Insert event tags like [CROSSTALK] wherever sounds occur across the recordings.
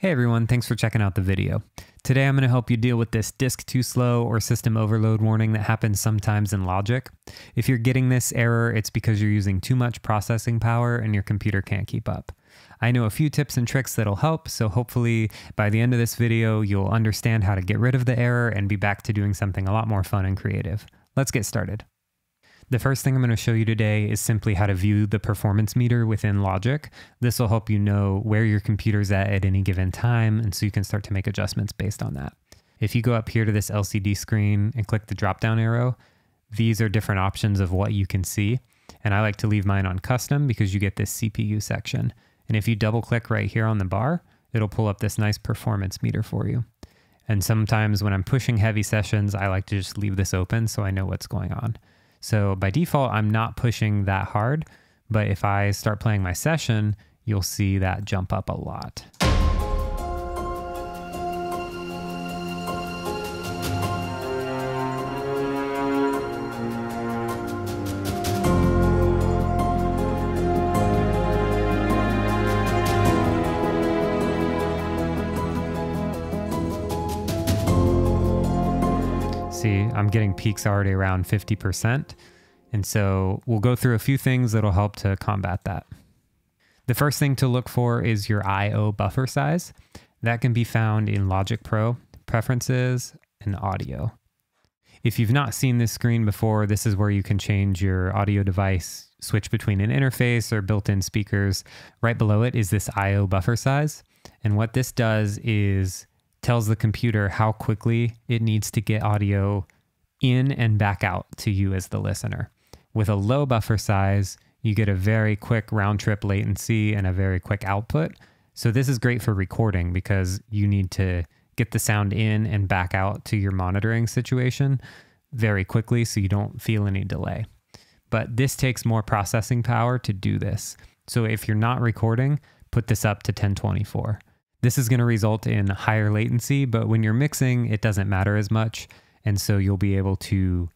Hey everyone, thanks for checking out the video. Today I'm going to help you deal with this disk too slow or system overload warning that happens sometimes in Logic. If you're getting this error, it's because you're using too much processing power and your computer can't keep up. I know a few tips and tricks that'll help, so hopefully by the end of this video you'll understand how to get rid of the error and be back to doing something a lot more fun and creative. Let's get started. The first thing I'm going to show you today is simply how to view the performance meter within Logic. This will help you know where your computer's at at any given time, and so you can start to make adjustments based on that. If you go up here to this LCD screen and click the drop down arrow, these are different options of what you can see. And I like to leave mine on custom because you get this CPU section. And if you double click right here on the bar, it'll pull up this nice performance meter for you. And sometimes when I'm pushing heavy sessions, I like to just leave this open so I know what's going on. So by default, I'm not pushing that hard, but if I start playing my session, you'll see that jump up a lot. See, I'm getting peaks already around 50%. And so we'll go through a few things that'll help to combat that. The first thing to look for is your I.O. buffer size. That can be found in Logic Pro, Preferences, and Audio. If you've not seen this screen before, this is where you can change your audio device, switch between an interface or built-in speakers. Right below it is this I.O. buffer size. And what this does is tells the computer how quickly it needs to get audio in and back out to you as the listener. With a low buffer size, you get a very quick round trip latency and a very quick output. So this is great for recording because you need to get the sound in and back out to your monitoring situation very quickly so you don't feel any delay. But this takes more processing power to do this. So if you're not recording, put this up to 1024. This is going to result in higher latency, but when you're mixing, it doesn't matter as much. And so you'll be able to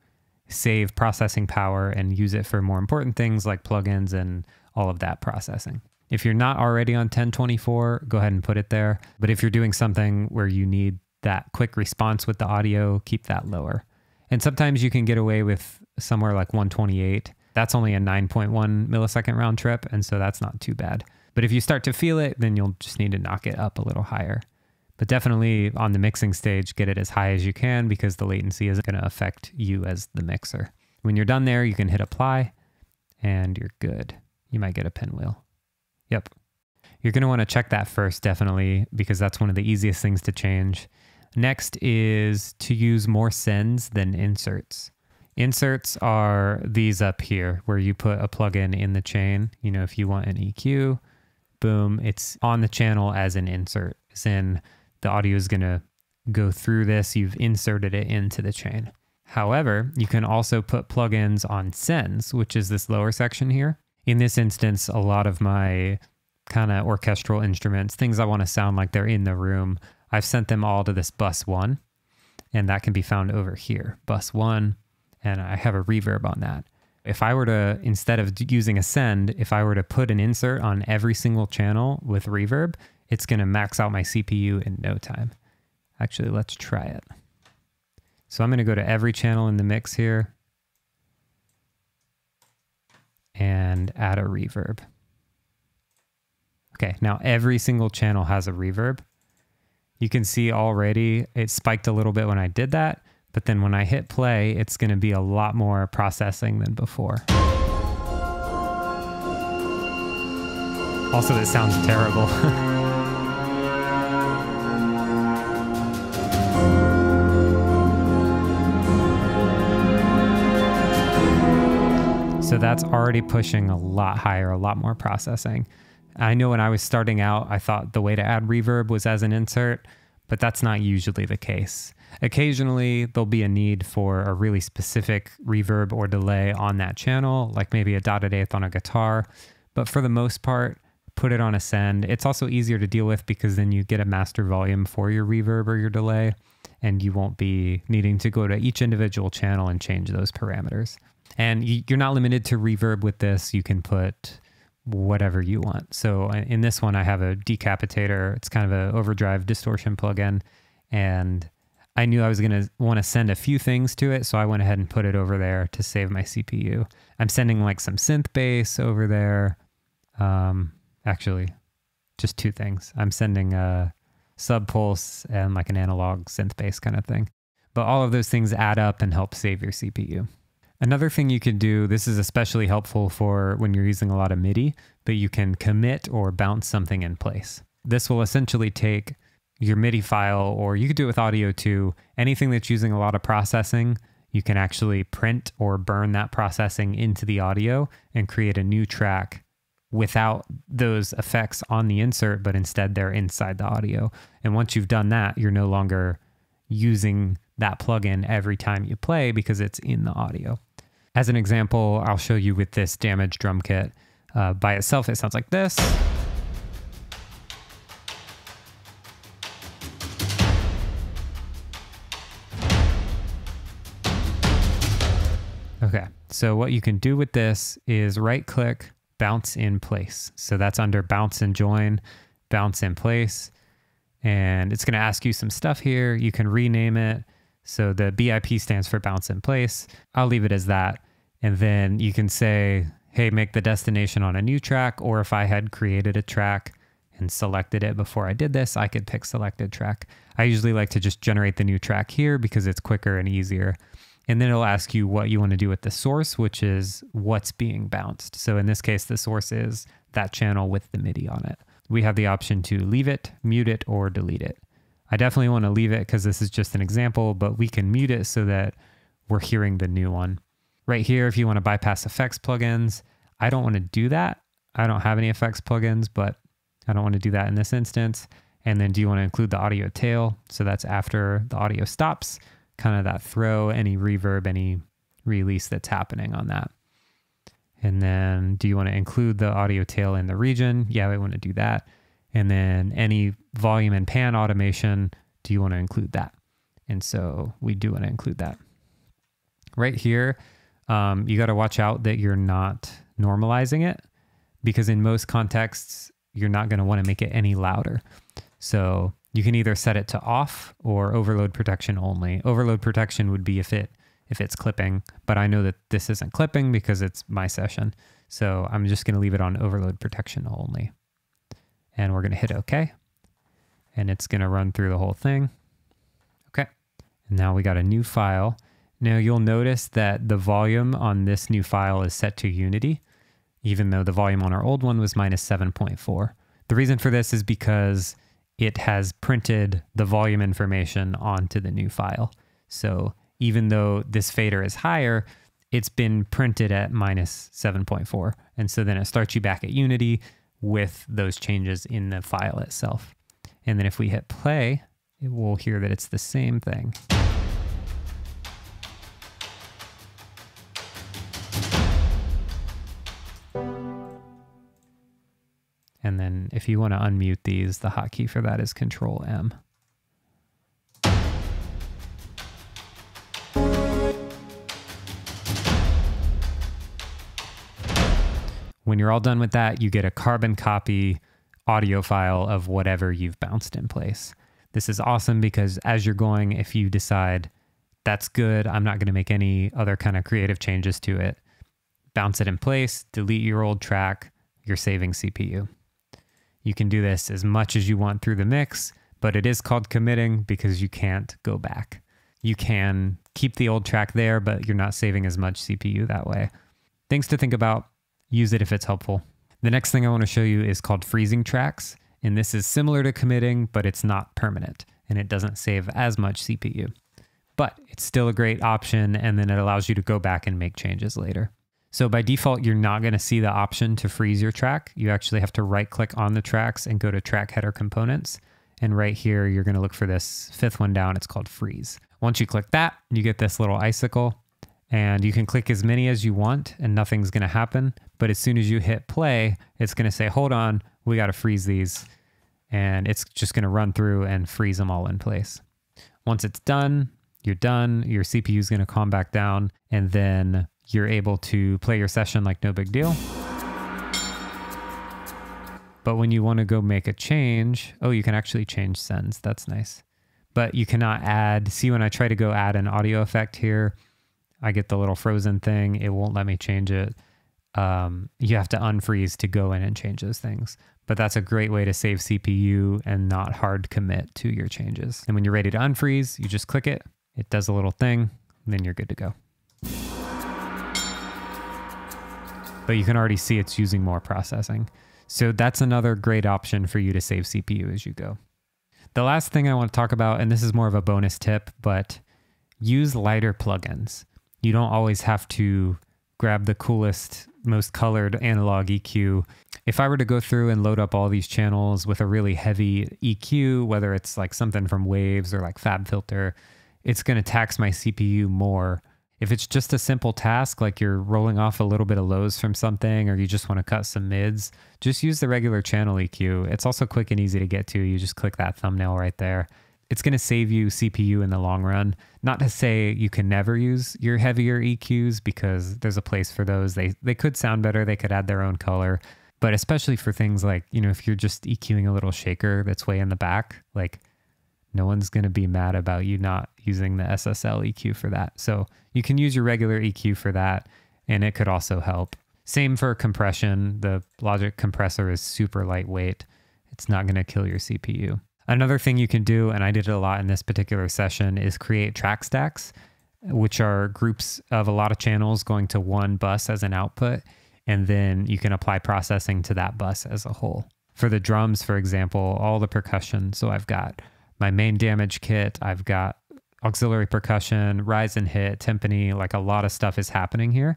save processing power and use it for more important things like plugins and all of that processing. If you're not already on 1024, go ahead and put it there. But if you're doing something where you need that quick response with the audio, keep that lower. And sometimes you can get away with somewhere like 128. That's only a 9.1 millisecond round trip, and so that's not too bad. But if you start to feel it, then you'll just need to knock it up a little higher. But definitely on the mixing stage, get it as high as you can because the latency isn't going to affect you as the mixer. When you're done there, you can hit apply and you're good. You might get a pinwheel. Yep. You're going to want to check that first, definitely, because that's one of the easiest things to change. Next is to use more sends than inserts. Inserts are these up here where you put a plugin in the chain. You know, if you want an EQ, boom, it's on the channel as an insert. In, the audio is going to go through this, you've inserted it into the chain. However, you can also put plugins on sends, which is this lower section here. In this instance, a lot of my kind of orchestral instruments, things I want to sound like they're in the room, I've sent them all to this bus one, and that can be found over here. Bus one, and I have a reverb on that. If I were to, instead of using a send, if I were to put an insert on every single channel with reverb, it's going to max out my CPU in no time. Actually, let's try it. So I'm going to go to every channel in the mix here and add a reverb. Okay, now every single channel has a reverb. You can see already it spiked a little bit when I did that, but then when I hit play, it's going to be a lot more processing than before. Also, this sounds terrible. [LAUGHS] so that's already pushing a lot higher, a lot more processing. I know when I was starting out, I thought the way to add reverb was as an insert, but that's not usually the case. Occasionally, there'll be a need for a really specific reverb or delay on that channel, like maybe a dotted eighth on a guitar. But for the most part, put it on a send. It's also easier to deal with because then you get a master volume for your reverb or your delay, and you won't be needing to go to each individual channel and change those parameters. And you're not limited to reverb with this. You can put whatever you want. So uh, in this one, I have a decapitator. It's kind of an overdrive distortion plugin. And I knew I was going to want to send a few things to it. So I went ahead and put it over there to save my CPU. I'm sending like some synth bass over there. Um, actually, just two things. I'm sending a sub pulse and like an analog synth bass kind of thing. But all of those things add up and help save your CPU. Another thing you could do, this is especially helpful for when you're using a lot of MIDI, but you can commit or bounce something in place. This will essentially take your MIDI file, or you could do it with audio too, anything that's using a lot of processing, you can actually print or burn that processing into the audio and create a new track without those effects on the insert, but instead they're inside the audio. And once you've done that, you're no longer using that plugin every time you play because it's in the audio. As an example, I'll show you with this damage drum kit. Uh, by itself, it sounds like this. So what you can do with this is right click, bounce in place. So that's under bounce and join, bounce in place. And it's going to ask you some stuff here. You can rename it. So the BIP stands for bounce in place. I'll leave it as that. And then you can say, hey, make the destination on a new track. Or if I had created a track and selected it before I did this, I could pick selected track. I usually like to just generate the new track here because it's quicker and easier. And then it'll ask you what you want to do with the source, which is what's being bounced. So in this case, the source is that channel with the MIDI on it. We have the option to leave it, mute it, or delete it. I definitely want to leave it because this is just an example, but we can mute it so that we're hearing the new one. Right here, if you want to bypass effects plugins, I don't want to do that. I don't have any effects plugins, but I don't want to do that in this instance. And then do you want to include the audio tail? So that's after the audio stops, kind of that throw, any reverb, any release that's happening on that. And then do you want to include the audio tail in the region? Yeah, we want to do that. And then any volume and pan automation, do you want to include that? And so we do want to include that. Right here, um, you got to watch out that you're not normalizing it because in most contexts, you're not going to want to make it any louder. So you can either set it to off or overload protection only. Overload protection would be if it if it's clipping, but I know that this isn't clipping because it's my session. So I'm just going to leave it on overload protection only and we're going to hit OK. And it's going to run through the whole thing. Okay. And now we got a new file. Now you'll notice that the volume on this new file is set to unity, even though the volume on our old one was minus 7.4. The reason for this is because it has printed the volume information onto the new file. So even though this fader is higher, it's been printed at minus 7.4. And so then it starts you back at unity with those changes in the file itself. And then if we hit play, it will hear that it's the same thing. And then if you want to unmute these, the hotkey for that is Control M. When you're all done with that, you get a carbon copy audio file of whatever you've bounced in place. This is awesome because as you're going, if you decide that's good, I'm not going to make any other kind of creative changes to it, bounce it in place, delete your old track, you're saving CPU. You can do this as much as you want through the mix, but it is called committing because you can't go back. You can keep the old track there, but you're not saving as much CPU that way. Things to think about use it if it's helpful. The next thing I want to show you is called freezing tracks. And this is similar to committing, but it's not permanent and it doesn't save as much CPU. But it's still a great option and then it allows you to go back and make changes later. So by default, you're not going to see the option to freeze your track. You actually have to right click on the tracks and go to track header components. And right here, you're going to look for this fifth one down. It's called freeze. Once you click that, you get this little icicle and you can click as many as you want and nothing's going to happen. But as soon as you hit play, it's going to say, hold on, we got to freeze these. And it's just going to run through and freeze them all in place. Once it's done, you're done. Your CPU is going to calm back down and then you're able to play your session like no big deal. But when you want to go make a change, oh, you can actually change sends. That's nice. But you cannot add, see when I try to go add an audio effect here, I get the little frozen thing. It won't let me change it. Um, you have to unfreeze to go in and change those things. But that's a great way to save CPU and not hard commit to your changes. And when you're ready to unfreeze, you just click it, it does a little thing, and then you're good to go. But you can already see it's using more processing. So that's another great option for you to save CPU as you go. The last thing I want to talk about, and this is more of a bonus tip, but use lighter plugins. You don't always have to grab the coolest, most colored analog EQ. If I were to go through and load up all these channels with a really heavy EQ, whether it's like something from Waves or like FabFilter, it's going to tax my CPU more. If it's just a simple task, like you're rolling off a little bit of lows from something, or you just want to cut some mids, just use the regular channel EQ. It's also quick and easy to get to. You just click that thumbnail right there. It's going to save you CPU in the long run. Not to say you can never use your heavier EQs because there's a place for those. They they could sound better. They could add their own color, but especially for things like you know if you're just EQing a little shaker that's way in the back, like no one's going to be mad about you not using the SSL EQ for that. So you can use your regular EQ for that, and it could also help. Same for compression. The Logic compressor is super lightweight. It's not going to kill your CPU. Another thing you can do, and I did it a lot in this particular session, is create track stacks, which are groups of a lot of channels going to one bus as an output. And then you can apply processing to that bus as a whole. For the drums, for example, all the percussion. So I've got my main damage kit. I've got auxiliary percussion, rise and hit, timpani, like a lot of stuff is happening here.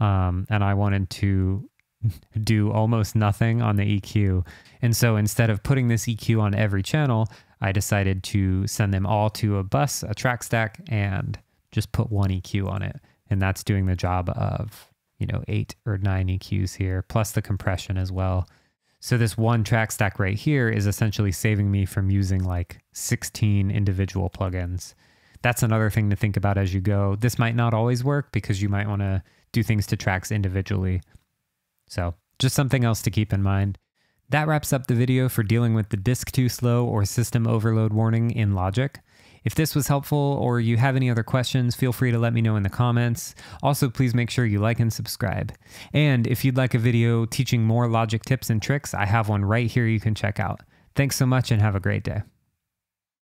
Um, and I wanted to [LAUGHS] do almost nothing on the EQ. And so instead of putting this EQ on every channel, I decided to send them all to a bus, a track stack, and just put one EQ on it. And that's doing the job of, you know, eight or nine EQs here, plus the compression as well. So this one track stack right here is essentially saving me from using like 16 individual plugins. That's another thing to think about as you go. This might not always work because you might want to do things to tracks individually. So just something else to keep in mind. That wraps up the video for dealing with the disk too slow or system overload warning in Logic. If this was helpful or you have any other questions, feel free to let me know in the comments. Also, please make sure you like and subscribe. And if you'd like a video teaching more Logic tips and tricks, I have one right here you can check out. Thanks so much and have a great day.